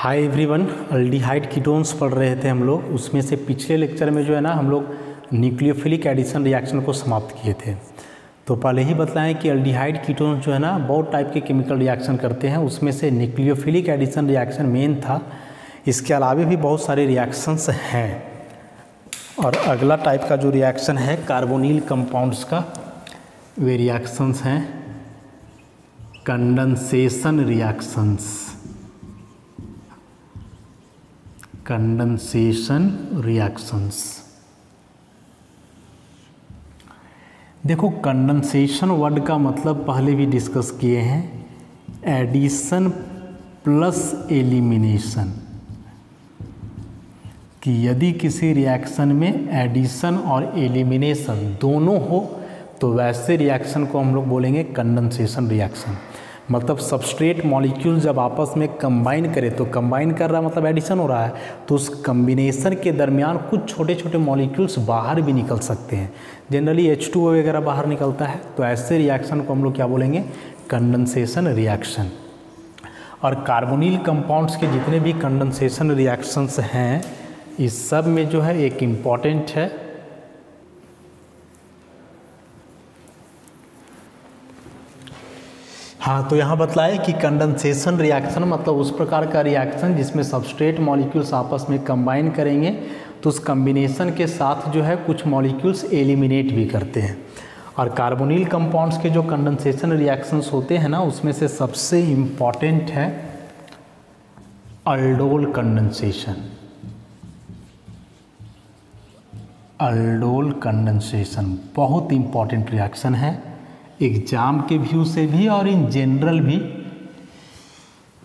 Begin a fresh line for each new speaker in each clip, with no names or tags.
Hi everyone aldehyde ketones पढ़ रहे थे हम लोग। उसमें से पिछले लेक्चर में जो है ना, हम लोग न्यूक्लियोफिलिक एडिशन रिएक्शन को समाप्त किए थे। तो पहले ही बताएँ कि अल्डिहाइड कीटोन्स जो है ना, बहुत टाइप के केमिकल रिएक्शन करते हैं। उसमें से न्यूक्लियोफिलिक एडिशन रिएक्शन मेन था। इसके अलावा भी बहुत सारे रिएक्शंस हैं। और अगला टाइप का जो रिएक्शन है कार्बोनिल कंपाउंड्स का, वे रिएक्शंस हैं। कंडेंसेशन रिएक्शंस कंडेंसेशन रिएक्शंस देखो कंडेंसेशन वर्ड का मतलब पहले भी डिस्कस किए हैं। एडिशन प्लस एलिमिनेशन कि यदि किसी रिएक्शन में एडिशन और एलिमिनेशन दोनों हो तो वैसे रिएक्शन को हम लोग बोलेंगे कंडेंसेशन रिएक्शन मतलब सबस्ट्रेट मॉलिक्यूल जब आपस में कंबाइन करे तो कंबाइन कर रहा मतलब एडिशन हो रहा है तो उस कम्बिनेशन के दरमियान कुछ छोटे छोटे मॉलिक्यूल्स बाहर भी निकल सकते हैं। जनरली एच टू वगैरह बाहर निकलता है तो ऐसे रिएक्शन को हम लोग क्या बोलेंगे? कंडेंसेशन रिएक्शन और कार्बोनिल कंपाउंड्स के जितने भी कंडेंसेशन रिएक्शंस हैं, इस सब में जो है एक इंपॉर्टेंट है। हाँ तो यहाँ बतलाए कि कंडेंसेशन रिएक्शन मतलब उस प्रकार का रिएक्शन जिसमें सबस्ट्रेट मॉलिक्यूल्स आपस में कंबाइन करेंगे तो उस कम्बिनेशन के साथ जो है कुछ मॉलिक्यूल्स एलिमिनेट भी करते हैं। और कार्बोनिल कंपाउंड्स के जो कंडेंसेशन रिएक्शंस होते हैं ना, उसमें से सबसे इंपॉर्टेंट है अल्डोल कंडेंसेशन अल्डोल कंडेंसेशन बहुत इंपॉर्टेंट रिएक्शन है। एग्ज़ाम के व्यू से भी और इन जनरल भी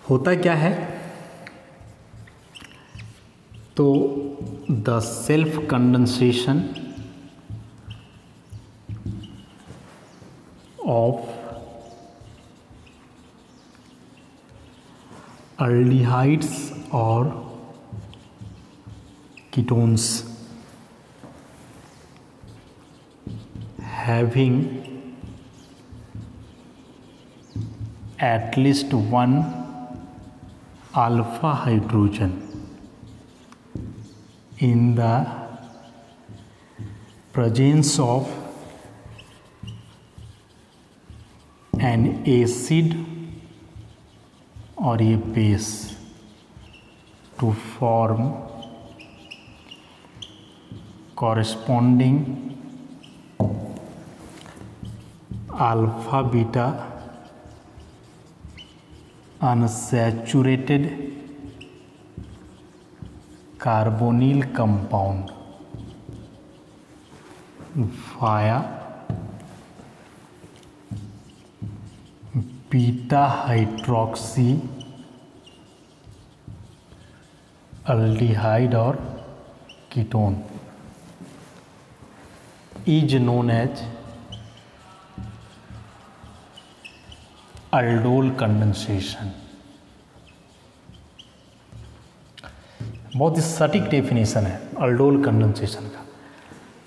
होता क्या है? तो the self condensation of aldehydes और ketones having at least one alpha hydrogen in the presence of an acid or a base to form corresponding alpha beta unsaturated carbonyl compound via beta hydroxy aldehyde और ketone is known as aldol condensation बहुत ही सटीक definition है aldol condensation का।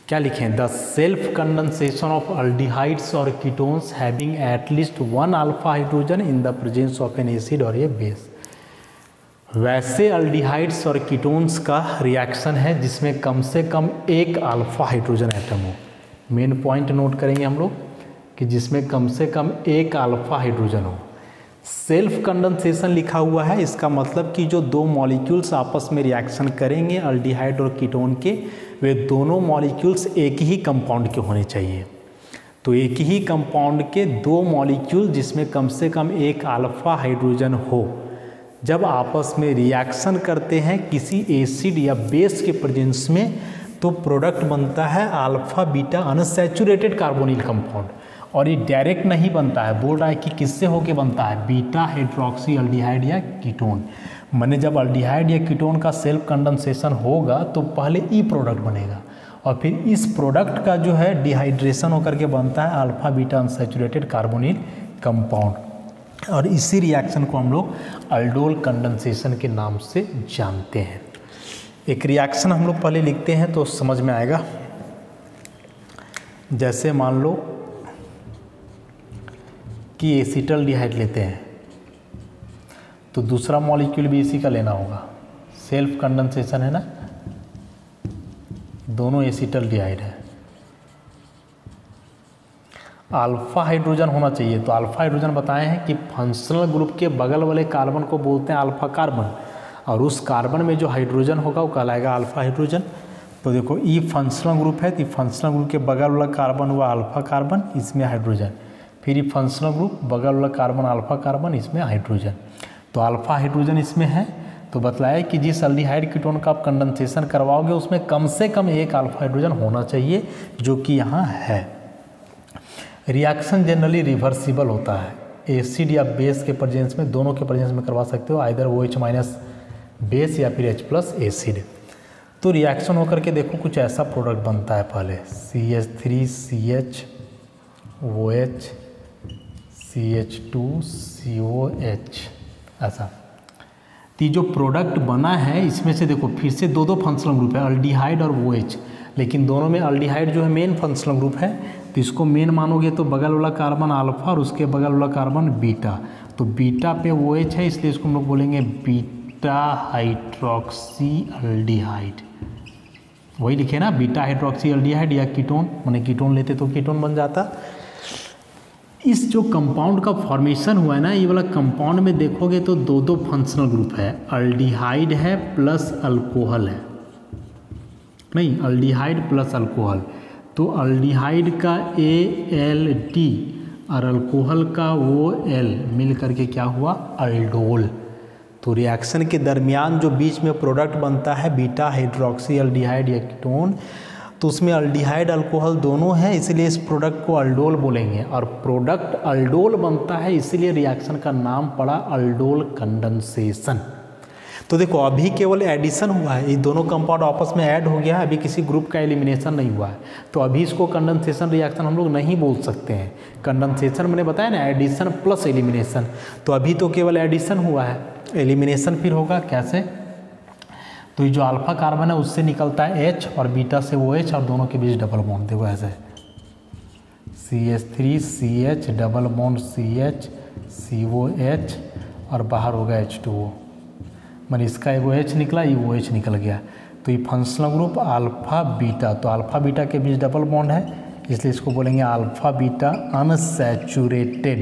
क्या लिखें the self condensation of aldehydes और ketones having at least one alpha hydrogen in the presence of an acid और ए बेस वैसे अल्डिहाइड्स और कीटोन्स का रिएक्शन है जिसमें कम से कम एक अल्फ़ा हाइड्रोजन एटम हो। मेन पॉइंट नोट करेंगे हम लोग। कि जिसमें कम से कम एक अल्फ़ा हाइड्रोजन हो। सेल्फ कंडेंसेशन लिखा हुआ है, इसका मतलब कि जो दो मॉलिक्यूल्स आपस में रिएक्शन करेंगे अल्डिहाइड और कीटोन के, वे दोनों मॉलिक्यूल्स एक ही कंपाउंड के होने चाहिए। तो एक ही कंपाउंड के दो मॉलिक्यूल जिसमें कम से कम एक अल्फ़ा हाइड्रोजन हो, जब आपस में रिएक्शन करते हैं किसी एसिड या बेस के प्रेजेंस में तो प्रोडक्ट बनता है alpha beta unsaturated carbonyl compound और ये डायरेक्ट नहीं बनता है। बोल रहा है कि किससे होके बनता है? बीटा हाइड्रोक्सी अल्डिहाइड या कीटोन मैंने जब अल्डिहाइड या कीटोन का सेल्फ कंडेंसेशन होगा तो पहले ई प्रोडक्ट बनेगा। और फिर इस प्रोडक्ट का जो है डिहाइड्रेशन होकर के बनता है alpha beta unsaturated carbonyl compound और इसी रिएक्शन को हम लोग अल्डोल कंडेंसेशन के नाम से जानते हैं। एक रिएक्शन हम लोग पहले लिखते हैं तो समझ में आएगा। जैसे मान लो कि एसिटल डिहाइड लेते हैं। तो दूसरा मॉलिक्यूल भी इसी का लेना होगा। सेल्फ कंडेंसेशन है ना? दोनों एसिटल डिहाइड है। अल्फ़ा हाइड्रोजन होना चाहिए। तो अल्फ़ा हाइड्रोजन बताए हैं कि फंक्शनल ग्रुप के बगल वाले कार्बन को बोलते हैं अल्फ़ा कार्बन और उस कार्बन में जो हाइड्रोजन होगा, वो कहलाएगा अल्फ़ा हाइड्रोजन तो देखो ई फंक्शनल ग्रुप है तो फंक्शनल ग्रुप के बगल वाला कार्बन हुआ अल्फ़ा कार्बन इसमें हाइड्रोजन फिर ये फंक्शनल ग्रुप, बगल वाला कार्बन, अल्फ़ा कार्बन, इसमें हाइड्रोजन। तो अल्फ़ा हाइड्रोजन इसमें है तो बतलाया कि जिस अल्डिहाइड कीटोन का आप कंडेंसेशन करवाओगे, उसमें कम से कम एक अल्फ़ा हाइड्रोजन होना चाहिए, जो कि यहाँ है। रिएक्शन जनरली रिवर्सिबल होता है। एसिड या बेस के प्रजेंस में, दोनों के प्रजेंस में करवा सकते हो आइधर वो एच माइनस बेस या फिर एच प्लस एसिड। तो रिएक्शन होकर के देखो, कुछ ऐसा प्रोडक्ट बनता है पहले। C H three, C H O H C H two C O H ऐसा। तो जो प्रोडक्ट बना है, इसमें से देखो, फिर से दो दो फंक्शनल ग्रुप है अल्डिहाइड और वो एच लेकिन दोनों में अल्डिहाइड जो है मेन फंक्शनल ग्रुप है तो इसको मेन मानोगे तो बगल वाला कार्बन अल्फ़ा और उसके बगल वाला कार्बन बीटा तो बीटा पे वो एच है, इसलिए इसको हम लोग बोलेंगे बीटा हाइड्रोक्सी अल्डिहाइड वही लिखे ना बीटा हाइड्रोक्सी अल्डिहाइड या कीटोन मैंने कीटोन लेते तो कीटोन बन जाता। इस जो कंपाउंड का फॉर्मेशन हुआ है ना, ये वाला कंपाउंड में देखोगे तो दो दो फंक्शनल ग्रुप है। अल्डिहाइड है प्लस अल्कोहल है। नहीं अल्डिहाइड प्लस अल्कोहल तो अल्डिहाइड का ए एल टी और अल्कोहल का वो एल मिल करके क्या हुआ? अल्डोल तो रिएक्शन के दरमियान जो बीच में प्रोडक्ट बनता है बीटा हाइड्रोक्सी अल्डिहाइड या तो उसमें अल्डिहाइड अल्कोहल दोनों हैं, इसलिए इस प्रोडक्ट को अल्डोल बोलेंगे। और प्रोडक्ट अल्डोल बनता है, इसीलिए रिएक्शन का नाम पड़ा अल्डोल कंडेंसेशन तो देखो, अभी केवल एडिशन हुआ है, ये दोनों कंपाउंड आपस में ऐड हो गया है, अभी किसी ग्रुप का एलिमिनेशन नहीं हुआ है। तो अभी इसको कंडेंसेशन रिएक्शन हम लोग नहीं बोल सकते हैं। कंडेंसेशन मैंने बताया ना एडिशन प्लस एलिमिनेशन तो अभी तो केवल एडिशन हुआ है। एलिमिनेशन फिर होगा, कैसे? तो ये जो अल्फ़ा कार्बन है, उससे निकलता है एच और बीटा से वो एच और दोनों के बीच डबल बॉन्ड देखो ऐसे। C H three C H double bond C H C O H और बाहर होगा एच टू ओ मैंने इसका वो एच निकला, ये वो एच निकल गया। तो ये फंक्शनल ग्रुप अल्फ़ा बीटा तो अल्फ़ा बीटा के बीच डबल बॉन्ड है, इसलिए इसको बोलेंगे अल्फ़ा बीटा अनसैचुरेटेड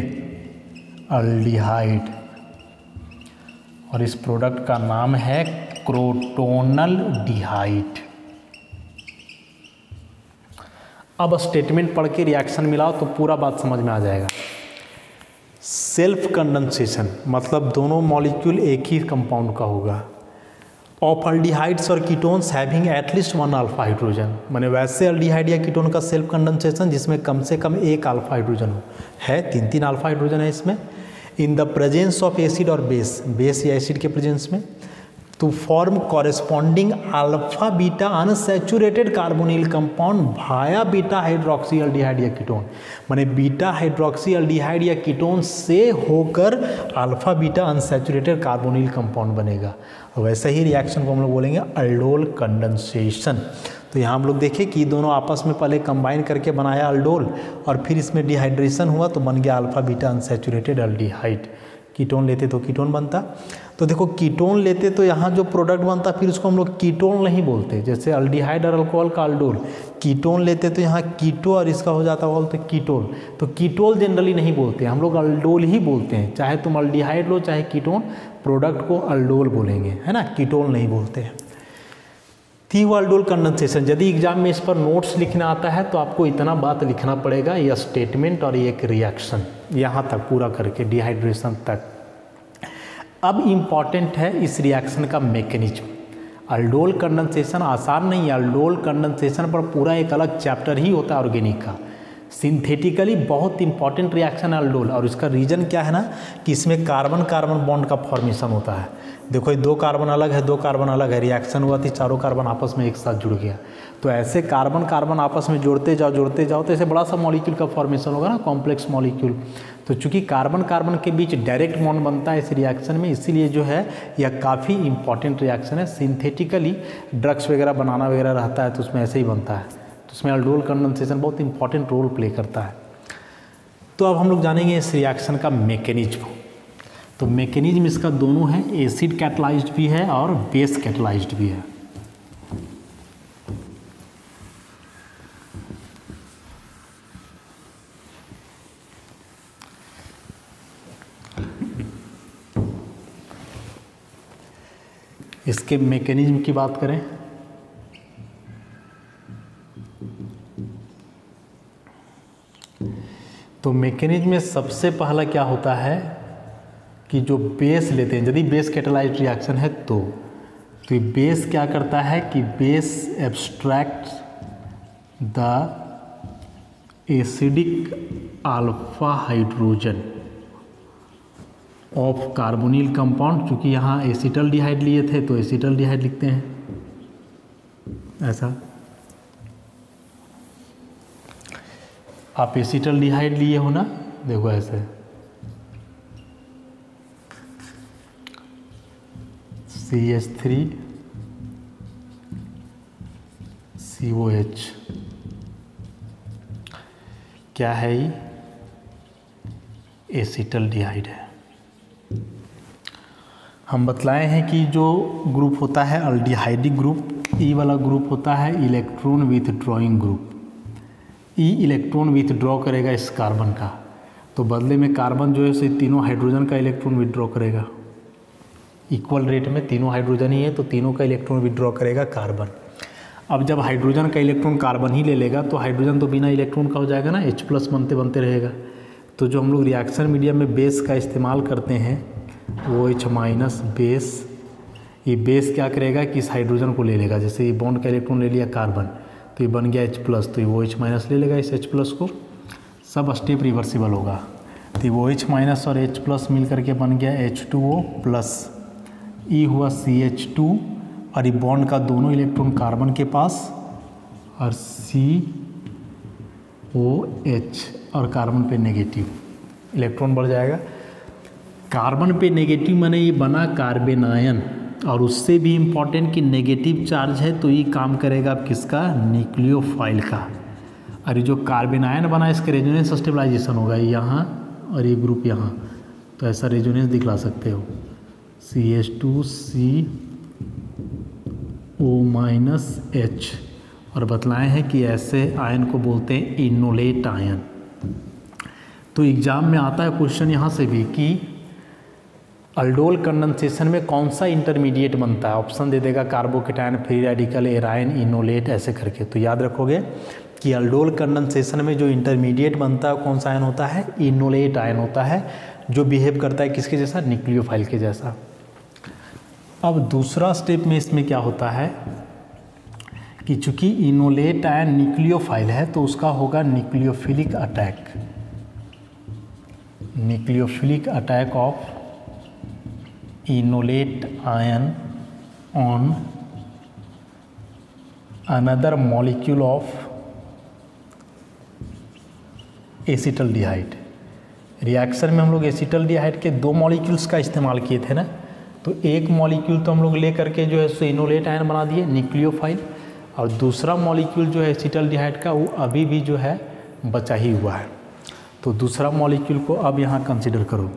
अल्डिहाइड और इस प्रोडक्ट का नाम है क्रोटोनल डिहाइड अब स्टेटमेंट पढ़ के रिएक्शन मिलाओ तो पूरा बात समझ में आ जाएगा। सेल्फ कंडेंसेशन मतलब दोनों मॉलिक्यूल एक ही कंपाउंड का होगा। ऑफ़ अल्डिहाइड्स और ketones having at least one alpha hydrogen मैंने वैसे अल्डिहाइड या कीटोन का सेल्फ कंडेंसेशन जिसमें कम से कम एक अल्फ़ा हाइड्रोजन हो। है तीन तीन अल्फ़ा हाइड्रोजन है इसमें। In the presence of acid और बेस बेस या एसिड के प्रेजेंस में। To form corresponding alpha beta unsaturated carbonyl compound via beta hydroxy aldehyde या कीटोन माने बीटा हाइड्रोक्सी अल्डिहाइड या कीटोन से होकर alpha beta unsaturated carbonyl compound बनेगा। वैसे ही रिएक्शन को हम लोग बोलेंगे अल्डोल कंडेंसेशन तो यहाँ हम लोग देखें कि दोनों आपस में पहले कंबाइन करके बनाया अल्डोल और फिर इसमें डिहाइड्रेशन हुआ तो बन गया alpha beta unsaturated aldehyde ketone लेते तो कीटोन बनता। तो देखो कीटोन लेते तो यहाँ जो प्रोडक्ट बनता, फिर उसको हम लोग कीटोन नहीं बोलते, जैसे अल्डिहाइड और अल्कोहल का अल्डोल कीटोन लेते तो यहाँ कीटो और इसका हो जाता बोल तो कीटोल तो कीटोल जनरली नहीं बोलते, हम लोग अल्डोल ही बोलते हैं। चाहे तुम अल्डिहाइड लो, चाहे कीटोन प्रोडक्ट को अल्डोल बोलेंगे, है ना? कीटोल नहीं बोलते हैं। थी थीवाल्डोल कंडेंसेशन यदि एग्ज़ाम में इस पर नोट्स लिखना आता है तो आपको इतना बात लिखना पड़ेगा यह स्टेटमेंट और एक रिएक्शन यहाँ तक, पूरा करके डिहाइड्रेशन तक। अब इंपॉर्टेंट है इस रिएक्शन का मैकेनिज्म अल्डोल कंडेंसेशन आसान नहीं है। अल्डोल कंडेंसेशन पर पूरा एक अलग चैप्टर ही होता है ऑर्गेनिक का। सिंथेटिकली बहुत इंपॉर्टेंट रिएक्शन है अल्डोल और इसका रीजन क्या है ना? कि इसमें कार्बन कार्बन बॉन्ड का फॉर्मेशन होता है। देखो, ये दो कार्बन अलग है, दो कार्बन अलग है। रिएक्शन हुआ थी चारों कार्बन आपस में एक साथ जुड़ गया। तो ऐसे कार्बन कार्बन आपस में जोड़ते जाओ जोड़ते जाओ तो ऐसे बड़ा सा मॉलिक्यूल का फॉर्मेशन होगा ना कॉम्प्लेक्स मॉलिक्यूल तो चूँकि कार्बन कार्बन के बीच डायरेक्ट बॉन्ड बनता है इस रिएक्शन में, इसीलिए जो है, यह काफ़ी इंपॉर्टेंट रिएक्शन है। सिंथेटिकली ड्रग्स वगैरह बनाना वगैरह रहता है तो उसमें ऐसे ही बनता है। तो उसमें अल्डोल कंडेंसेशन बहुत इंपॉर्टेंट रोल प्ले करता है। तो अब हम लोग जानेंगे इस रिएक्शन का मेकेनिज्म तो मैकेनिज्म इसका दोनों है एसिड कैटलाइज्ड भी है और बेस कैटलाइज्ड भी है। इसके मैकेनिज्म की बात करें। तो मैकेनिज्म में सबसे पहला क्या होता है कि जो बेस लेते हैं, यदि बेस कैटेलाइज रिएक्शन है तो तो बेस क्या करता है कि base abstract the acidic alpha hydrogen of carbonyl compound चूँकि यहाँ एसिटल डिहाइड लिए थे तो एसिटल डिहाइड लिखते हैं। ऐसा। आप एसिटल डिहाइड लिए हो ना? देखो ऐसे। C H three C O H क्या है ये? एसिटल डिहाइड है। हम बतलाए हैं कि जो ग्रुप होता है अल्डिहाइडिक ग्रुप ई वाला ग्रुप होता है electron withdrawing group E electron withdraw करेगा इस कार्बन का। तो बदले में कार्बन जो है तीनों हाइड्रोजन का इलेक्ट्रॉन विदड्रॉ करेगा। इक्वल रेट में तीनों हाइड्रोजन ही है तो तीनों का इलेक्ट्रॉन विदड्रॉ करेगा कार्बन अब जब हाइड्रोजन का इलेक्ट्रॉन कार्बन ही ले लेगा तो हाइड्रोजन तो बिना इलेक्ट्रॉन का हो जाएगा ना एच प्लस बनते बनते रहेगा। तो जो हम लोग रिएक्शन मीडियम में बेस का इस्तेमाल करते हैं वो एच माइनस बेस ये बेस क्या करेगा कि इस हाइड्रोजन को ले लेगा। जैसे ये बॉन्ड का इलेक्ट्रॉन ले लिया कार्बन तो ये बन गया एच प्लस तो ये वो एच माइनस ले लेगा इस एच प्लस को। सब स्टेप रिवर्सिबल होगा। तो वो एच माइनस और एच प्लस मिल करके बन गया H two O plus E हुआ सी एच टू और ये बॉन्ड का दोनों इलेक्ट्रॉन कार्बन के पास, और सी ओ एच और कार्बन पे नेगेटिव इलेक्ट्रॉन बढ़ जाएगा। कार्बन पे नेगेटिव माने ये बना कार्बेनायन और उससे भी इंपॉर्टेंट कि नेगेटिव चार्ज है तो ये काम करेगा आप किसका? न्यूक्लियोफाइल का। और ये जो कार्बेनायन बना, इसके रेजोनेंस स्टेबलाइजेशन होगा यहाँ और ये ग्रुप यहाँ। तो ऐसा रेजोनेंस दिखला सकते हो। C H two C O minus H और बतलाए हैं कि ऐसे आयन को बोलते हैं इनोलेट आयन। तो एग्ज़ाम में आता है क्वेश्चन यहाँ से भी कि अल्डोल कंडेंसेशन में कौन सा इंटरमीडिएट बनता है? ऑप्शन दे देगा carbocation free radical aryne enolate ऐसे करके। तो याद रखोगे कि अल्डोल कंडेंसेशन में जो इंटरमीडिएट बनता है, कौन सा आयन होता है? इनोलेट आयन होता है, जो बिहेव करता है किसके जैसा? न्यूक्लियोफाइल के जैसा। अब दूसरा स्टेप में इसमें क्या होता है कि चूँकि इनोलेट आयन न्यूक्लियोफाइल है तो उसका होगा nucleophilic attack nucleophilic attack of enolate ion on another molecule of acetaldehyde reaction में हम लोग एसिटल्डिहाइड के दो मॉलिक्यूल्स का इस्तेमाल किए थे ना? तो एक मॉलिक्यूल तो हम लोग ले करके जो है सो इनोलेट आयन बना दिए न्यूक्लियोफाइल और दूसरा मॉलिक्यूल जो है एसिटल्डिहाइड का, वो अभी भी जो है बचा ही हुआ है। तो दूसरा मॉलिक्यूल को अब यहाँ कंसिडर करो।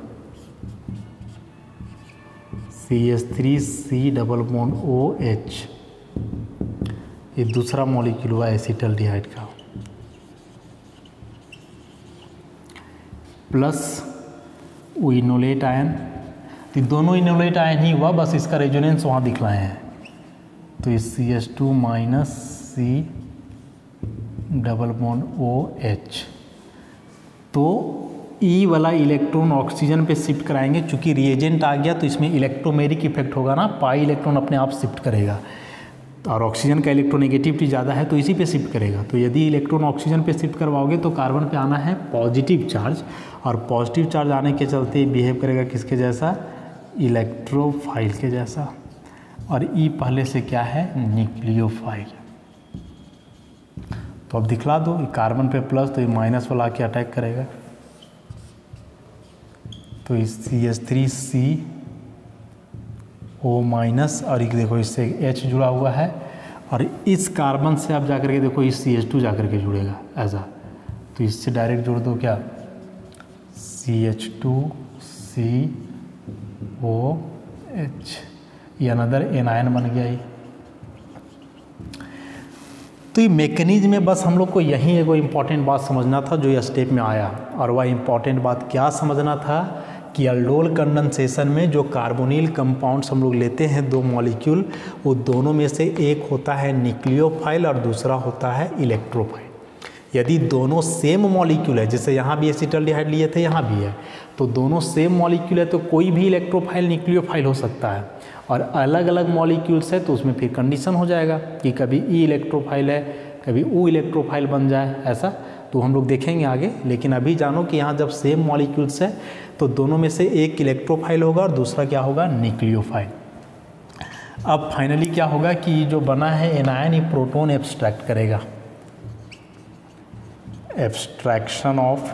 C S three C double bond O H ये दूसरा मॉलिक्यूल हुआ एसिटल डिहाइड का प्लस इनोलेट आयन तो दोनों इनोलेट आयन ही हुआ, बस इसका रेजोनेंस वहाँ दिखलाए हैं। तो ये C S two minus C double bond O H तो ई e वाला इलेक्ट्रॉन ऑक्सीजन पे शिफ्ट कराएँगे। चूँकि रिएजेंट आ गया तो इसमें इलेक्ट्रोमेरिक इफ़ेक्ट होगा ना पाई इलेक्ट्रॉन अपने आप शिफ्ट करेगा। और ऑक्सीजन का इलेक्ट्रोनेगेटिविटी ज़्यादा है तो इसी पे शिफ्ट करेगा। तो यदि इलेक्ट्रॉन ऑक्सीजन पे शिफ्ट करवाओगे तो कार्बन पे आना है पॉजिटिव चार्ज और पॉजिटिव चार्ज आने के चलते बिहेव करेगा किसके जैसा? इलेक्ट्रोफाइल के जैसा। और ई e पहले से क्या है? न्यूक्लियोफाइल तो अब दिखला दो कार्बन पे प्लस तो ये माइनस वाला आके अटैक करेगा। तो इस C H three C O minus और एक देखो इससे एच जुड़ा हुआ है और इस कार्बन से आप जाकर के देखो इस सी एच टू जाकर के जुड़ेगा, ऐसा। तो इससे डायरेक्ट जोड़ दो क्या? C H two C O H ये अनदर एनायन बन गया ये। तो ये मेकनिज़म में बस हम लोग को यही एगो इंपॉर्टेंट बात समझना था जो ये स्टेप में आया। और वह इंपॉर्टेंट बात क्या समझना था? कि अल्डोल कंडेंसेशन में जो कार्बोनिल कंपाउंड्स हम लोग लेते हैं दो मॉलिक्यूल, वो दोनों में से एक होता है न्यूक्लियोफाइल और दूसरा होता है इलेक्ट्रोफाइल। यदि दोनों सेम मॉलिक्यूल है, जैसे यहाँ भी एसिटल्डिहाइड लिए थे, यहाँ भी है तो दोनों सेम मॉलिक्यूल है तो कोई भी इलेक्ट्रोफाइल न्यूक्लियोफाइल हो सकता है। और अलग अलग मॉलिक्यूल्स है तो उसमें फिर कंडीशन हो जाएगा कि कभी ई इलेक्ट्रोफाइल है, कभी ओ इलेक्ट्रोफाइल बन जाए, ऐसा। तो हम लोग देखेंगे आगे, लेकिन अभी जानो कि यहाँ जब सेम मॉलिक्यूल्स है तो दोनों में से एक इलेक्ट्रोफाइल होगा और दूसरा क्या होगा? न्यूक्लियोफाइल अब फाइनली क्या होगा कि जो बना है एनायन ही प्रोटोन एब्स्ट्रैक्ट करेगा. Abstraction of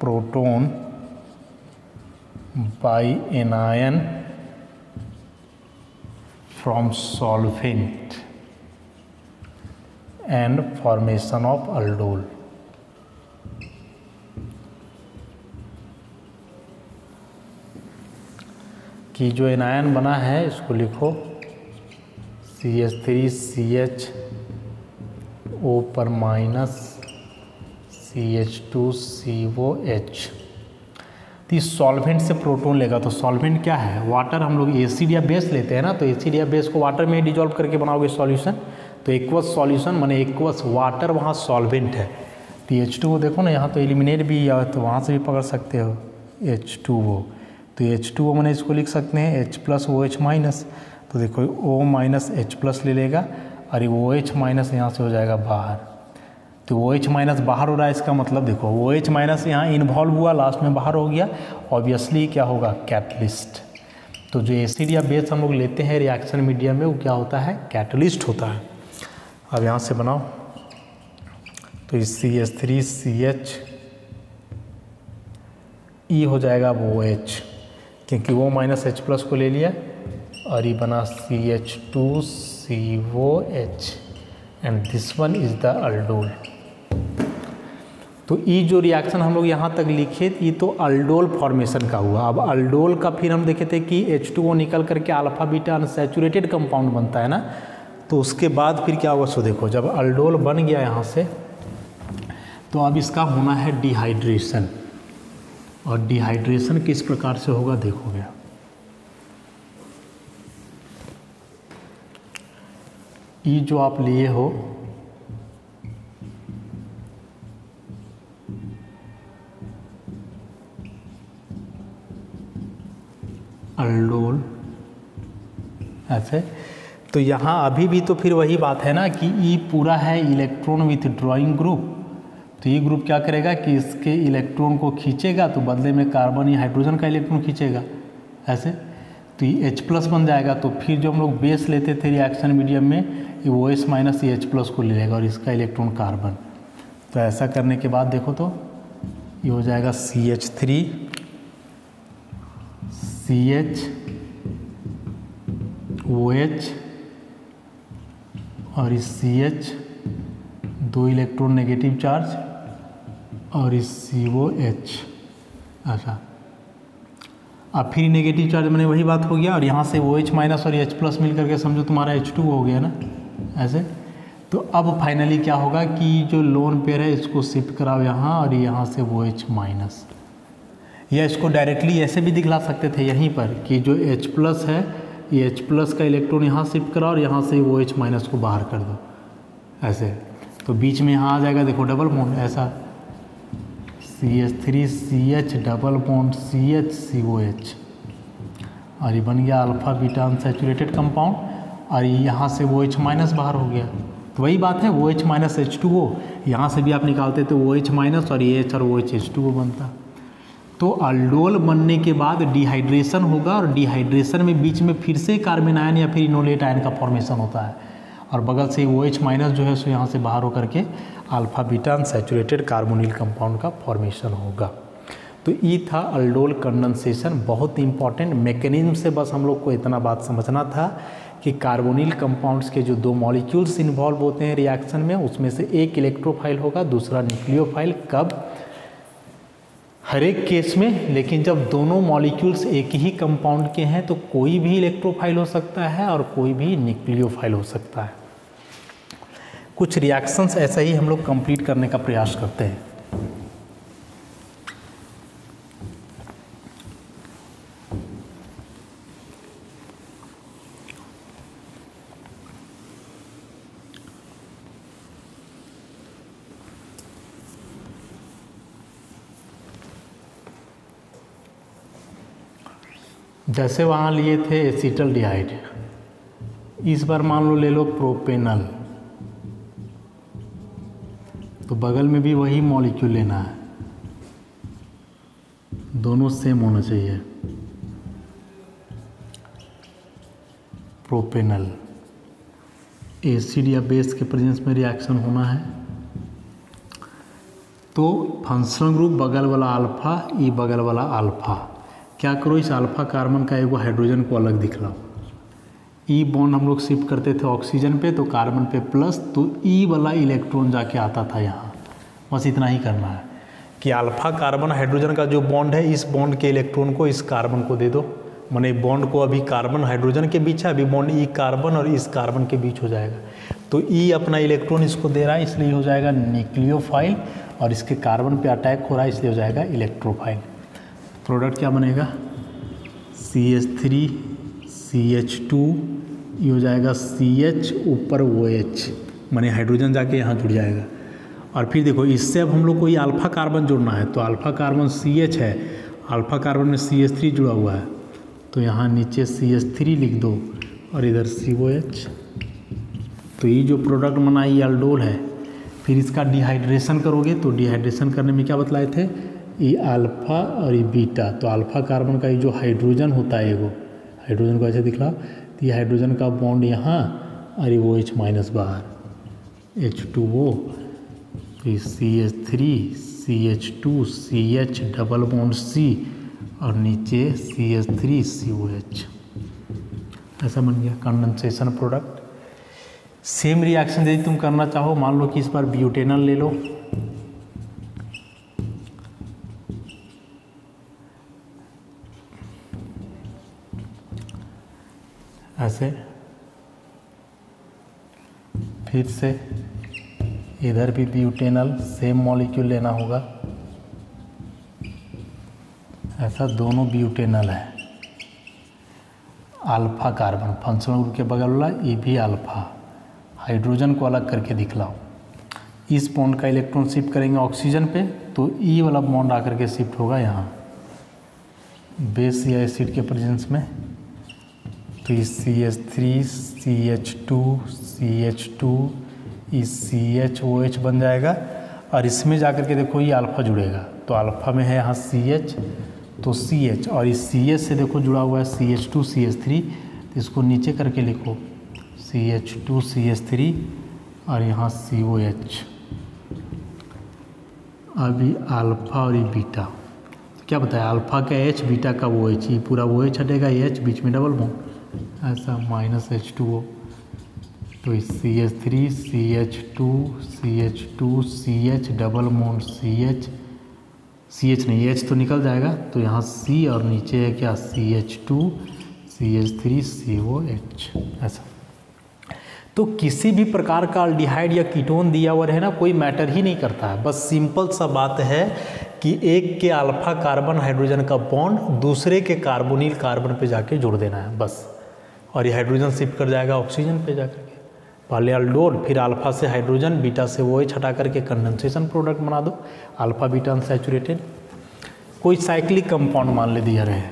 proton by anion from solvent and formation of aldol कि जो एनायन बना है, इसको लिखो। C H three C H O पर minus C H two C O H तो इस सॉल्वेंट से प्रोटोन लेगा तो सॉल्वेंट क्या है? वाटर हम लोग एसिड या बेस लेते हैं ना तो एसिड या बेस को वाटर में डिजॉल्व करके बनाओगे सॉल्यूशन तो एक्वस सॉल्यूशन माने एक्वस वाटर वहाँ सॉल्वेंट है। तो एच टू वो देखो ना, यहाँ तो एलिमिनेट भी या तो वहाँ से भी पकड़ सकते हो एच टू वो। तो एच टू वो मैंने इसको लिख सकते हैं H plus O H minus तो देखो ओ माइनस एच प्लस ले लेगा, अरे ओ एच माइनस यहाँ से हो जाएगा बाहर। तो ओ एच माइनस बाहर हो रहा है, इसका मतलब देखो ओ एच माइनस यहाँ इन्वॉल्व हुआ लास्ट में बाहर हो गया। ऑब्वियसली क्या होगा? कैटलिस्ट तो जो एसिड या बेस हम लोग लेते हैं रिएक्शन मीडियम में, वो क्या होता है? कैटलिस्ट होता है। अब यहाँ से बनाओ। तो इस C H three C H ई हो जाएगा वो एच क्योंकि वो माइनस एच प्लस को ले लिया और ये बना C H two C O H and this one is the aldol तो ये जो रिएक्शन हम लोग यहाँ तक लिखे, ये तो अल्डोल फॉर्मेशन का हुआ। अब अल्डोल का फिर हम देखे थे कि एच टू ओ निकल करके अल्फ़ा बीटा अनसेचुरेटेड कंपाउंड बनता है ना? तो उसके बाद फिर क्या होगा? सो देखो, जब अल्डोल बन गया यहाँ से तो अब इसका होना है डिहाइड्रेशन और डिहाइड्रेशन किस प्रकार से होगा देखोगे ये जो आप लिए हो, अल्डोल, ऐसे तो यहाँ अभी भी तो फिर वही बात है ना कि ई पूरा है इलेक्ट्रॉन विथ ड्राइंग ग्रुप तो ये ग्रुप क्या करेगा कि इसके इलेक्ट्रॉन को खींचेगा तो बदले में कार्बन या हाइड्रोजन का इलेक्ट्रॉन खींचेगा, ऐसे? तो ये एच प्लस बन जाएगा तो फिर जो हम लोग बेस लेते थे रिएक्शन मीडियम में, ये ओ एस माइनस ये एच प्लस को ले लेगा और इसका इलेक्ट्रॉन कार्बन तो ऐसा करने के बाद देखो तो ये हो जाएगा C H three C H O H और इस सी एच दो इलेक्ट्रॉन नेगेटिव चार्ज और इस सी ओ एच अच्छा। अब फिर नेगेटिव चार्ज मैंने वही बात हो गया और यहाँ से ओ एच माइनस और एच प्लस मिल करके समझो तुम्हारा एच टू हो गया ना, ऐसे। तो अब फाइनली क्या होगा कि जो लोन पेयर है, इसको शिफ्ट कराओ यहाँ और यहाँ से वो एच माइनस या इसको डायरेक्टली ऐसे भी दिखला सकते थे यहीं पर कि जो एच प्लस है ये एच प्लस का इलेक्ट्रॉन यहाँ शिफ्ट कराओ और यहाँ से वो एच माइनस को बाहर कर दो। ऐसे। तो बीच में यहाँ आ जाएगा, देखो डबल बॉन्ड ऐसा। C H three C H double bond C H C O H और ये बन गया अल्फ़ा बीटा अनसेचुरेटेड कंपाउंड और यहाँ से वो एच माइनस बाहर हो गया। तो वही बात है वो H minus H two O यहाँ से भी आप निकालते तो वो एच माइनस और ये एच और वो एच एच टू ओ बनता। तो अल्डोल बनने के बाद डिहाइड्रेशन होगा और डिहाइड्रेशन में बीच में फिर से कार्बन आयन या फिर इनोलेट आयन का फॉर्मेशन होता है। और बगल से ओ एच माइनस जो है सो यहाँ से बाहर होकर के alpha beta unsaturated carbonyl compound का फॉर्मेशन होगा। तो ये था अल्डोल कंडेंसेशन बहुत इंपॉर्टेंट मैकेनिज्म से बस हम लोग को इतना बात समझना था कि कार्बोनिल कंपाउंड्स के जो दो मॉलिक्यूल्स इन्वॉल्व होते हैं रिएक्शन में, उसमें से एक इलेक्ट्रोफाइल होगा, दूसरा न्यूक्लियोफाइल कब? हर एक केस में, लेकिन जब दोनों मॉलिक्यूल्स एक ही कंपाउंड के हैं तो कोई भी इलेक्ट्रोफाइल हो सकता है और कोई भी न्यूक्लियोफाइल हो सकता है। कुछ रिएक्शंस ऐसा ही हम लोग कंप्लीट करने का प्रयास करते हैं। जैसे वहाँ लिए थे एसिटल डिहाइड इस बार मान लो ले लो प्रोपेनल तो बगल में भी वही मॉलिक्यूल लेना है। दोनों सेम होना चाहिए। प्रोपेनल एसिड या बेस के प्रेजेंस में रिएक्शन होना है। तो फंक्शनल ग्रुप बगल वाला अल्फ़ा ई बगल वाला अल्फ़ा क्या करो, इस अल्फ़ा कार्बन का एगो हाइड्रोजन को अलग दिखलाओ। ई बॉन्ड हम लोग शिफ्ट करते थे ऑक्सीजन पे तो कार्बन पे प्लस तो ई वाला इलेक्ट्रॉन जाके आता था यहाँ। बस इतना ही करना है कि अल्फ़ा कार्बन हाइड्रोजन का जो बॉन्ड है, इस बॉन्ड के इलेक्ट्रॉन को इस कार्बन को दे दो। मैंने बॉन्ड को अभी कार्बन हाइड्रोजन के बीच है, अभी बॉन्ड ई कार्बन और इस कार्बन के बीच हो जाएगा। तो ई अपना इलेक्ट्रॉन इसको दे रहा है, इसलिए हो जाएगा न्यूक्लियोफाइल और इसके कार्बन पे अटैक हो रहा है, इसलिए हो जाएगा इलेक्ट्रोफाइल प्रोडक्ट क्या बनेगा? C H three C H two ये हो जाएगा सी एच ऊपर ओ एच माने हाइड्रोजन जाके यहाँ जुड़ जाएगा। और फिर देखो, इससे अब हम लोग को ये अल्फ़ा कार्बन जोड़ना है तो अल्फ़ा कार्बन सी एच है अल्फ़ा कार्बन में सी एच थ्री जुड़ा हुआ है। तो यहाँ नीचे सी एच थ्री लिख दो, और इधर सी ओ एच तो ये जो प्रोडक्ट बना, ये अल्डोल है। फिर इसका डिहाइड्रेशन करोगे तो डिहाइड्रेशन करने में क्या बतलाए थे? ये अल्फ़ा और ये बीटा तो अल्फ़ा कार्बन का ये जो हाइड्रोजन होता है एगो हाइड्रोजन को ऐसे दिखला तो ये हाइड्रोजन का बॉन्ड यहाँ, और ये वो एच माइनस बाहर एच टू तो C H three C H two C H double bond C और नीचे C H three C O H ऐसा बन गया कंडेंसेशन प्रोडक्ट सेम रिएक्शन यदि तुम करना चाहो, मान लो कि इस बार ब्यूटेनल ले लो ऐसे। फिर से इधर भी ब्यूटेनल सेम मॉलिक्यूल लेना होगा। ऐसा दोनों ब्यूटेनल है। अल्फ़ा कार्बन फंक्शनल ग्रुप के बगल वाला, ये भी अल्फ़ा। हाइड्रोजन को अलग करके दिखलाओ। इस बॉन्ड का इलेक्ट्रॉन शिफ्ट करेंगे ऑक्सीजन पे तो ई वाला बॉन्ड आकर के शिफ्ट होगा यहाँ। बेस या एसिड के प्रेजेंस में। तो ये C H three C H two C H two ई सी एच ओ एच बन जाएगा। और इसमें जाकर के देखो ये अल्फ़ा जुड़ेगा। तो अल्फ़ा में है यहाँ सी एच तो सी एच और इस सी एच से देखो जुड़ा हुआ है C H two C H three तो इसको नीचे करके लिखो। C H two C H three और यहाँ सी ओ एच अभी अल्फ़ा और ये बीटा क्या बताया? अल्फ़ा का एच बीटा का वो एच ये पूरा वो एच हटेगा एच बीच में डबल बॉन्ड ऐसा माइनस एच टू ओ तो C H three C H two C H two C H double मोन सी एच सी एच नहीं एच तो निकल जाएगा तो यहाँ सी और नीचे है क्या? C H two C H three C O H ऐसा। तो किसी भी प्रकार का अल्डिहाइड या कीटोन दिया हुआ है ना, कोई मैटर ही नहीं करता है। बस सिंपल सा बात है कि एक के अल्फ़ा कार्बन हाइड्रोजन का बॉन्ड दूसरे के कार्बोनिल कार्बन पे जाके जोड़ देना है, बस। और ये हाइड्रोजन शिफ्ट कर जाएगा ऑक्सीजन पे जाकर के पहले अल्डोल फिर अल्फ़ा से हाइड्रोजन बीटा से वो छटा करके कंडेंसेशन प्रोडक्ट बना दो। अल्फ़ा बीटा अनसेचुरेटेड कोई साइक्लिक कंपाउंड मान ले दिया रहे।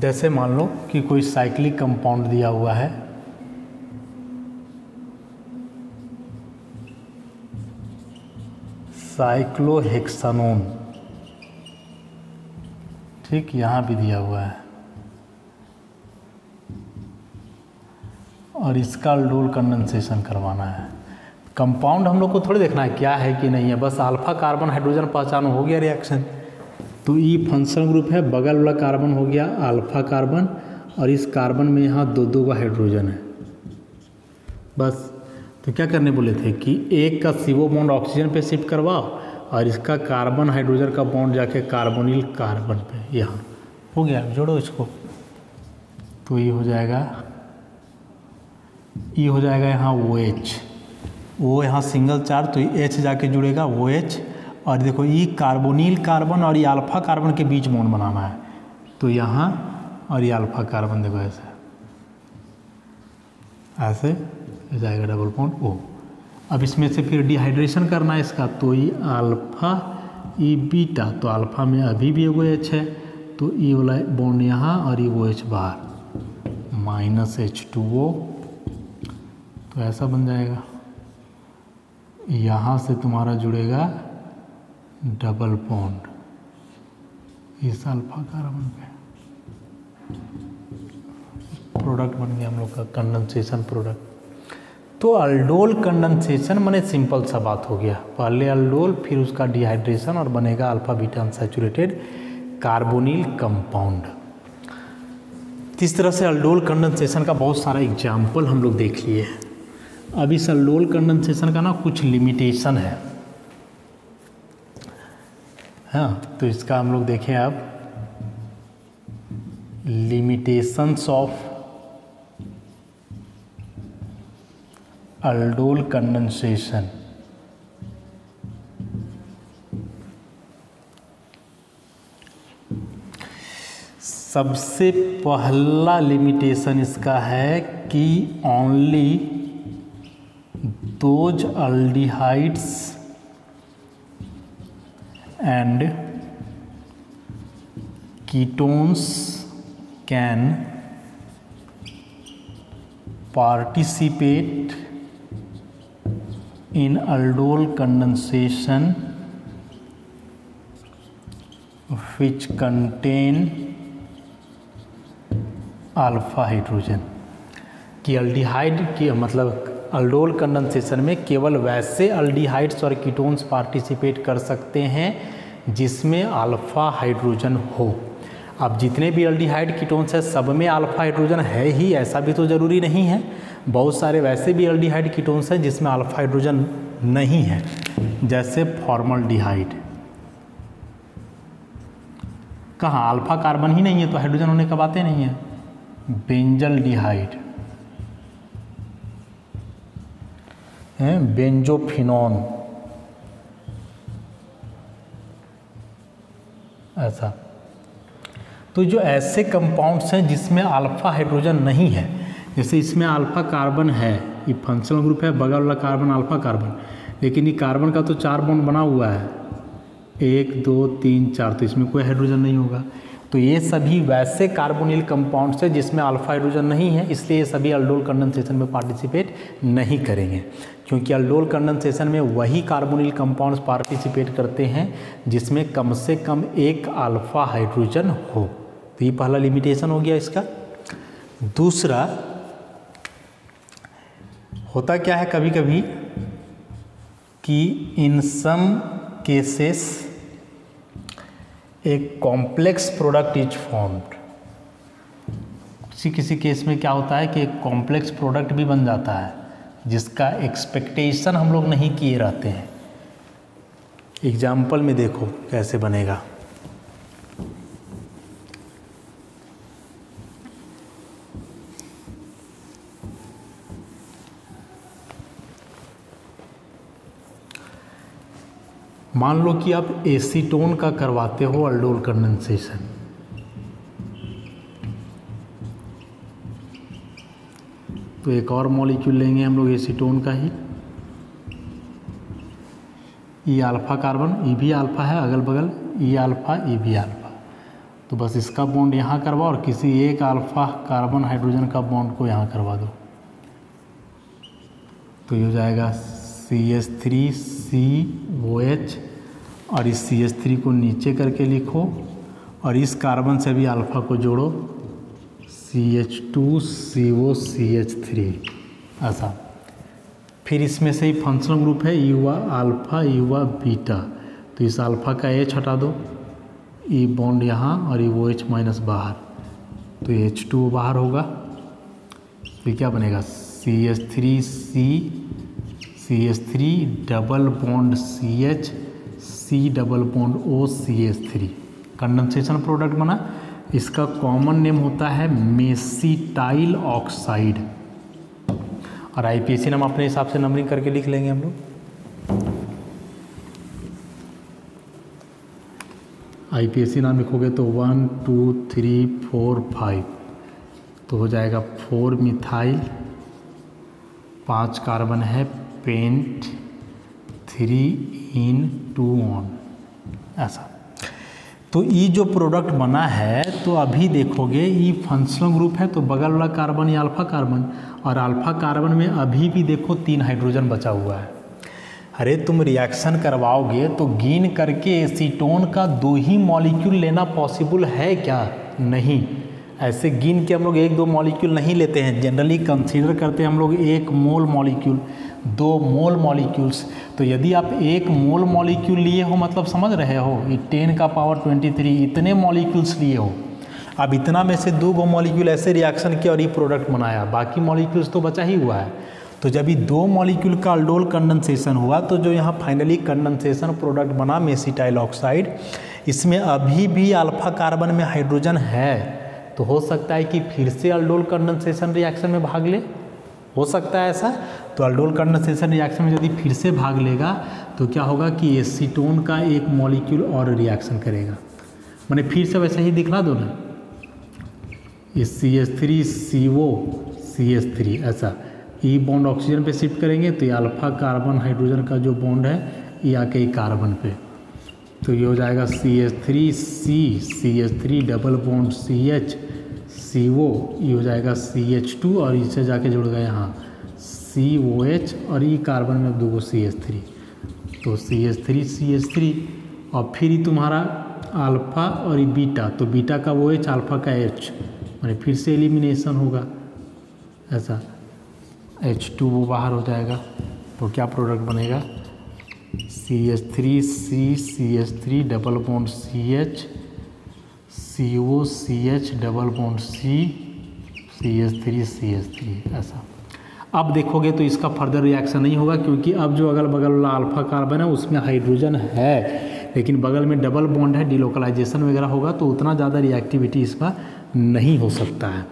जैसे मान लो कि कोई साइक्लिक कंपाउंड दिया हुआ है। साइक्लोहेक्सानोन ठीक यहाँ भी दिया हुआ है। और इसका अल्डोल कंडेंसेशन करवाना है। कंपाउंड हम लोग को थोड़ी देखना है क्या है कि नहीं है। बस अल्फ़ा कार्बन हाइड्रोजन पहचान हो गया रिएक्शन तो ये फ़ंक्शन ग्रुप है, बगल वाला कार्बन हो गया अल्फ़ा कार्बन और इस कार्बन में यहाँ दो दो का हाइड्रोजन है। बस। तो क्या करने बोले थे कि एक का सीवो बॉन्ड ऑक्सीजन पे शिफ्ट करवाओ और इसका कार्बन, हाइड्रोजन का बॉन्ड जाके कार्बोनिल कार्बन पे, यहाँ। हो गया, जोड़ो इसको। तो ये हो जाएगा, ये हो जाएगा यहाँ ओ एच वो यहाँ सिंगल चार्ज तो एच जाके जुड़ेगा ओ एच और देखो, ये कार्बोनिल कार्बन और ये अल्फ़ा कार्बन के बीच बॉन्ड बनाना है। तो यहाँ और ये अल्फ़ा कार्बन देखो ऐसे। ऐसे। जाएगा डबल बॉन्ड ओ अब इसमें से फिर डिहाइड्रेशन करना है इसका तो ये अल्फ़ा ई बीटा तो अल्फ़ा में अभी भी वो एच है तो ई वाला बॉन्ड यहाँ और ये वो एच बाहर। माइनस एच टू ओ तो ऐसा बन जाएगा। यहाँ से तुम्हारा जुड़ेगा डबल बॉन्ड इस अल्फ़ा कार्बन पे प्रोडक्ट बन गया हम लोग का कंडेंसेशन प्रोडक्ट तो अल्डोल कंडेंसेशन मैंने सिंपल सा बात हो गया। पहले अल्डोल, फिर उसका डिहाइड्रेशन और बनेगा alpha beta unsaturated carbonyl compound इस तरह से अल्डोल कंडेंसेशन का बहुत सारा एग्ज़ाम्पल हम लोग देख लिए हैं। अब इस अल्डोल कंडेंसेशन का ना कुछ लिमिटेशन है। हाँ तो इसका हम लोग देखें अब। Limitations of aldol condensation. सबसे पहला लिमिटेशन इसका है कि only those aldehydes and ketones can participate in aldol condensation, which contain alpha hydrogen कि अल्डिहाइड की मतलब अल्डोल कंडेंसेशन में केवल वैसे अल्डिहाइड्स और कीटोन्स पार्टिसिपेट कर सकते हैं, जिसमें अल्फ़ा हाइड्रोजन हो। अब जितने भी अल्डिहाइड कीटोन्स हैं, सब में अल्फ़ा हाइड्रोजन है ही, ऐसा भी तो ज़रूरी नहीं है। बहुत सारे वैसे भी अल्डिहाइड कीटोन्स हैं जिसमें अल्फ़ा हाइड्रोजन नहीं है, जैसे फॉर्मलडिहाइड कहाँ? अल्फ़ा कार्बन ही नहीं है तो हाइड्रोजन होने का बातें नहीं है। बेंजल डिहाइड बेंजोफिनॉन ऐसा। तो जो ऐसे कंपाउंड्स हैं जिसमें अल्फ़ा हाइड्रोजन नहीं है जैसे इसमें अल्फ़ा कार्बन है, ये फंक्शनल ग्रुप है, बगल वाला कार्बन अल्फ़ा कार्बन लेकिन ये कार्बन का तो चार बॉन्ड बना हुआ है। एक, दो, तीन, चार तो इसमें कोई हाइड्रोजन नहीं होगा। तो ये सभी वैसे कार्बोनिल कंपाउंड्स है जिसमें अल्फ़ा हाइड्रोजन नहीं है, इसलिए ये सभी अल्डोल कंडेंसेशन में पार्टिसिपेट नहीं करेंगे। क्योंकि अल्डोल कंडेंसेशन में वही कार्बोनिल कंपाउंड्स पार्टिसिपेट करते हैं, जिसमें कम से कम एक अल्फ़ा हाइड्रोजन हो। तो ये पहला लिमिटेशन हो गया इसका। दूसरा होता क्या है कभी कभी कि इन सम केसेस एक कॉम्प्लेक्स प्रोडक्ट इज़ फॉर्म्ड। किसी किसी केस में क्या होता है कि एक कॉम्प्लेक्स प्रोडक्ट भी बन जाता है, जिसका एक्सपेक्टेशन हम लोग नहीं किए रहते हैं। एग्ज़ाम्पल में देखो कैसे बनेगा। मान लो कि आप एसीटोन का करवाते हो अल्डोल कंडेंसेशन। तो एक और मॉलिक्यूल लेंगे हम लोग एसीटोन का ही। ई अल्फ़ा कार्बन ई भी अल्फ़ा है अगल बगल ई अल्फ़ा ई भी अल्फ़ा तो बस इसका बॉन्ड यहाँ करवा और किसी एक अल्फ़ा कार्बन हाइड्रोजन का बॉन्ड को यहाँ करवा दो। तो ये हो जाएगा C S three C O H और इस सी एच थ्री को नीचे करके लिखो और इस कार्बन से भी अल्फ़ा को जोड़ो। C H two C O C H three ऐसा। फिर इसमें से ही फंक्शनल ग्रुप है युवा अल्फ़ा युवा बीटा। तो इस अल्फ़ा का एच हटा दो। ई बॉन्ड यहाँ और ई ओ एच माइनस बाहर। तो एच टू बाहर होगा। फिर क्या बनेगा? C H three C C H three double bond C H C double bond O C H three condensation product बना। इसका कॉमन नेम होता है मेसीटाइल ऑक्साइड। और आईपीएसी नाम अपने हिसाब से नंबरिंग करके लिख लेंगे हम लोग। आईपीएसी नाम लिखोगे तो one two three four five तो हो जाएगा फोर मिथाइल पाँच कार्बन है pent three en two one ऐसा। तो ये जो प्रोडक्ट बना है तो अभी देखोगे, ये फंक्शनल ग्रुप है तो बगल वाला कार्बन या अल्फ़ा कार्बन और अल्फ़ा कार्बन में अभी भी देखो तीन हाइड्रोजन बचा हुआ है। अरे, तुम रिएक्शन करवाओगे तो गिन करके एसीटोन का दो ही मॉलिक्यूल लेना पॉसिबल है क्या? नहीं। ऐसे गिन के हम लोग एक दो मॉलिक्यूल नहीं लेते हैं। जनरली कंसीडर करते हैं हम लोग एक मोल मॉलिक्यूल दो मोल मॉलिक्यूल्स तो यदि आप एक मोल मॉलिक्यूल लिए हो मतलब समझ रहे हो, ये टेन का पावर ट्वेंटी थ्री इतने मॉलिक्यूल्स लिए हो। अब इतना में से दो गो मॉलिक्यूल ऐसे रिएक्शन किया और ये प्रोडक्ट बनाया। बाकी मॉलिक्यूल्स तो बचा ही हुआ है। तो जब ये दो मॉलिक्यूल का अल्डोल कंडेंसेशन हुआ तो जो यहाँ फाइनली कंडेंसेशन प्रोडक्ट बना मेसिटाइल ऑक्साइड इसमें अभी भी अल्फ़ा कार्बन में हाइड्रोजन है। तो हो सकता है कि फिर से अल्डोल कंडेंसेशन रिएक्शन में भाग ले। हो सकता है ऐसा। तो अल्डोल कंडेंसेशन रिएक्शन में यदि फिर से भाग लेगा तो क्या होगा कि एसीटोन का एक मॉलिक्यूल और रिएक्शन करेगा। मैंने फिर से वैसे ही दिखला दो ना। ये C S three C O C S three ऐसा। ई बॉन्ड ऑक्सीजन पे शिफ्ट करेंगे तो ये अल्फ़ा कार्बन हाइड्रोजन का जो बॉन्ड है, ये आके कार्बन पे। तो ये हो जाएगा C S three C C S three double bond C H C O ये हो जाएगा सी एच टू और इसे जाके जुड़ गए यहाँ। सी ओ एच और ई कार्बन में दो सी एच थ्री तो C H three C H three और फिर ही तुम्हारा अल्फ़ा और ये बीटा तो बीटा का वो एच अल्फ़ा का एच मैंने फिर से एलिमिनेशन होगा। ऐसा। एच टू वो बाहर हो जाएगा। तो क्या प्रोडक्ट बनेगा? C H three C C H three double bond C H C O C H double bond C C H three C H three ऐसा। अब देखोगे तो इसका फर्दर रिएक्शन नहीं होगा, क्योंकि अब जो अगल बगल वाला अल्फ़ा कार्बन है, उसमें हाइड्रोजन है। लेकिन बगल में डबल बॉन्ड है डिलोकलाइजेशन वगैरह होगा तो उतना ज़्यादा रिएक्टिविटी इसका नहीं हो सकता है।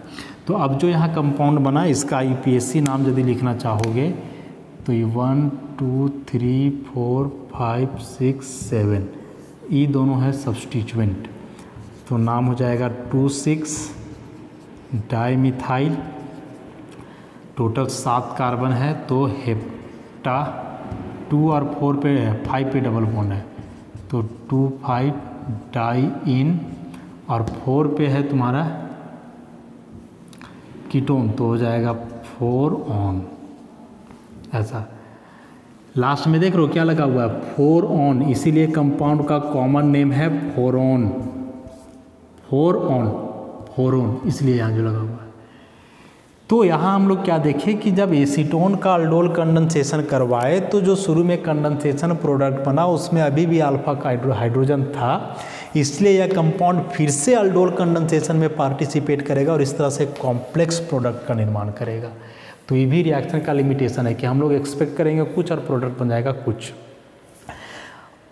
तो अब जो यहाँ कंपाउंड बना, इसका आई नाम यदि लिखना चाहोगे तो ये one two three four five six seven ये दोनों है सब्सटीचुएंट तो नाम हो जाएगा टू सिक्स डाईमिथाइल टोटल सात कार्बन है तो हेप्टा टू और फोर पे फाइव पे डबल बॉन्ड है। तो टू फाइव डाई इन और फोर पे है तुम्हारा कीटोन तो हो जाएगा फोर ऑन। ऐसा। लास्ट में देख रहे हो क्या लगा हुआ है? फोर ऑन, इसीलिए कंपाउंड का कॉमन नेम है फोरोन फोर ऑन फोरोन इसलिए यहाँ जो लगा हुआ है। तो यहाँ हम लोग क्या देखें कि जब एसीटोन का अल्डोल कंडेंसेशन करवाए तो जो शुरू में कंडेंसेशन प्रोडक्ट बना, उसमें अभी भी अल्फ़ा का हाइड्रोजन था। इसलिए यह कंपाउंड फिर से अल्डोल कंडेंसेशन में पार्टिसिपेट करेगा और इस तरह से कॉम्प्लेक्स प्रोडक्ट का निर्माण करेगा। तो ये भी रिएक्शन का लिमिटेशन है कि हम लोग एक्सपेक्ट करेंगे कुछ और प्रोडक्ट बन जाएगा कुछ।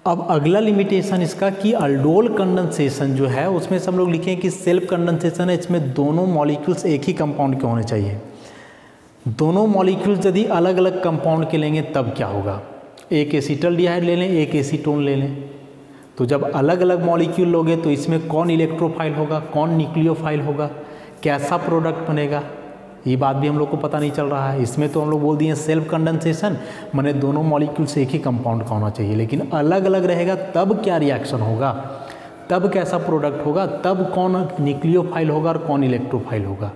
अब अगला लिमिटेशन इसका कि अल्डोल कंडेंसेशन जो है, उसमें से हम लोग लिखें कि सेल्फ कंडेंसेशन है, इसमें दोनों मॉलिक्यूल्स एक ही कंपाउंड के होने चाहिए। दोनों मॉलिक्यूल्स यदि अलग अलग कंपाउंड के लेंगे, तब क्या होगा? एक एसीटल डिहाइड ले लें, एक एसीटोन ले लें। तो जब अलग अलग मॉलिक्यूल लोगे तो इसमें कौन इलेक्ट्रोफाइल होगा, कौन न्यूक्लियोफाइल होगा, कैसा प्रोडक्ट बनेगा? ये बात भी हम लोग को पता नहीं चल रहा है। इसमें तो हम लोग बोल दिए सेल्फ कंडेंसेशन मैंने दोनों मॉलिक्यूल से एक ही कंपाउंड का होना चाहिए। लेकिन अलग अलग रहेगा, तब क्या रिएक्शन होगा? तब कैसा प्रोडक्ट होगा? तब कौन न्यूक्लियोफाइल होगा और कौन इलेक्ट्रोफाइल होगा?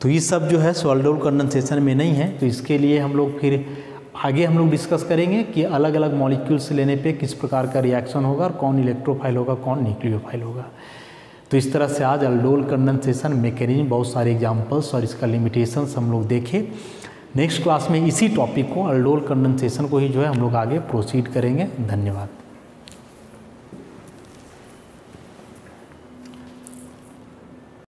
तो ये सब जो है सोल्डोल कंडेंसेशन में नहीं है। तो इसके लिए हम लोग फिर आगे हम लोग डिस्कस करेंगे कि अलग अलग मॉलिक्यूल्स लेने पे किस प्रकार का रिएक्शन होगा और कौन इलेक्ट्रोफाइल होगा, कौन न्यूक्लियोफाइल होगा। तो इस तरह से आज अल्डोल कंडेंसेशन मैकेनिज्म, बहुत सारे एग्जाम्पल्स और इसका लिमिटेशंस हम लोग देखे। नेक्स्ट क्लास में इसी टॉपिक को अल्डोल कंडेंसेशन को ही जो है हम लोग आगे प्रोसीड करेंगे। धन्यवाद।